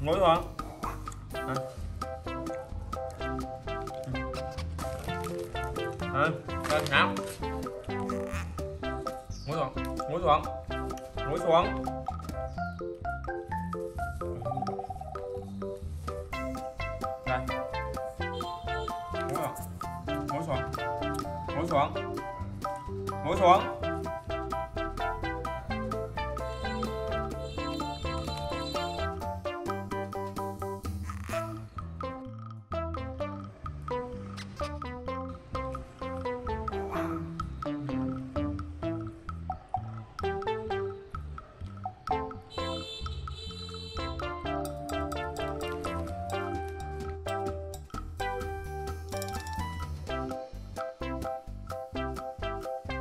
muối không à. À, lên nào. Muối xuống muối xuống muối xuống đây. Muối xuống muối xuống muối xuống muối xuống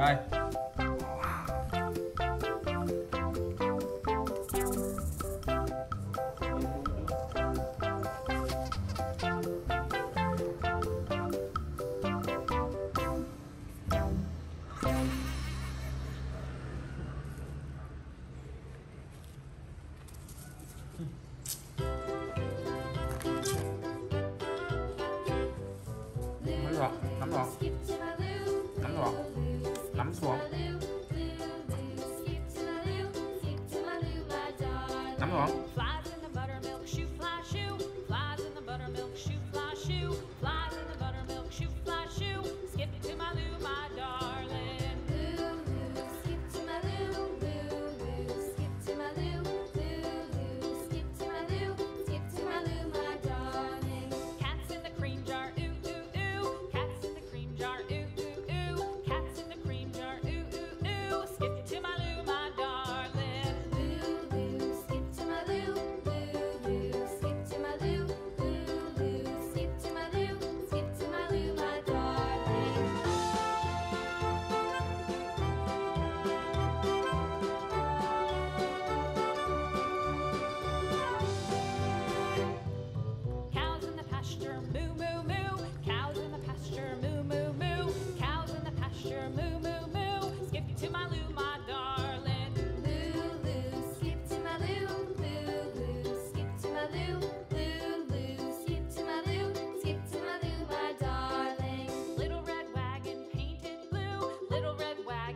đây. Nắm rồi, nắm rồi Nắm rồi time.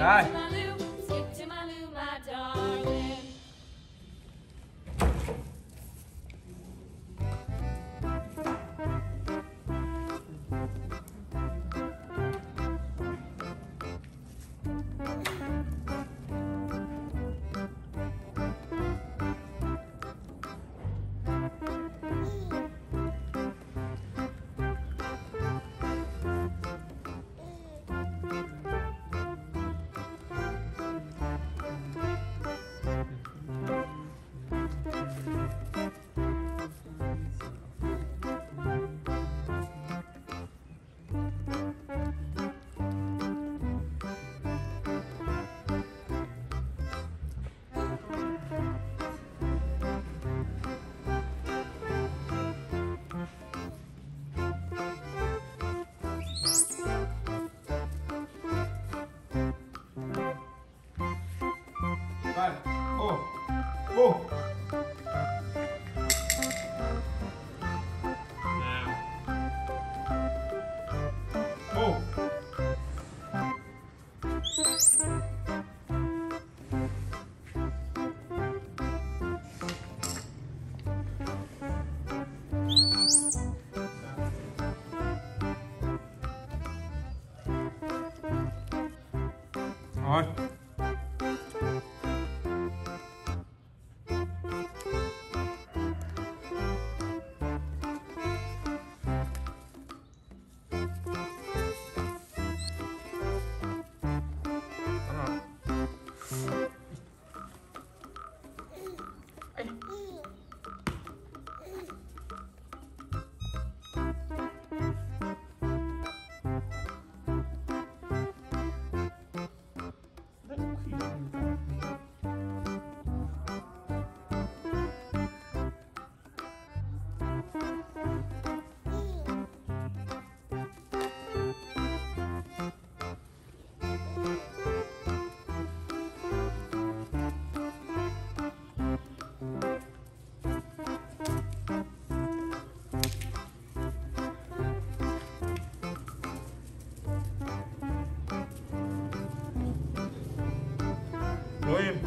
来。Vai. Oh. Oh. All right. William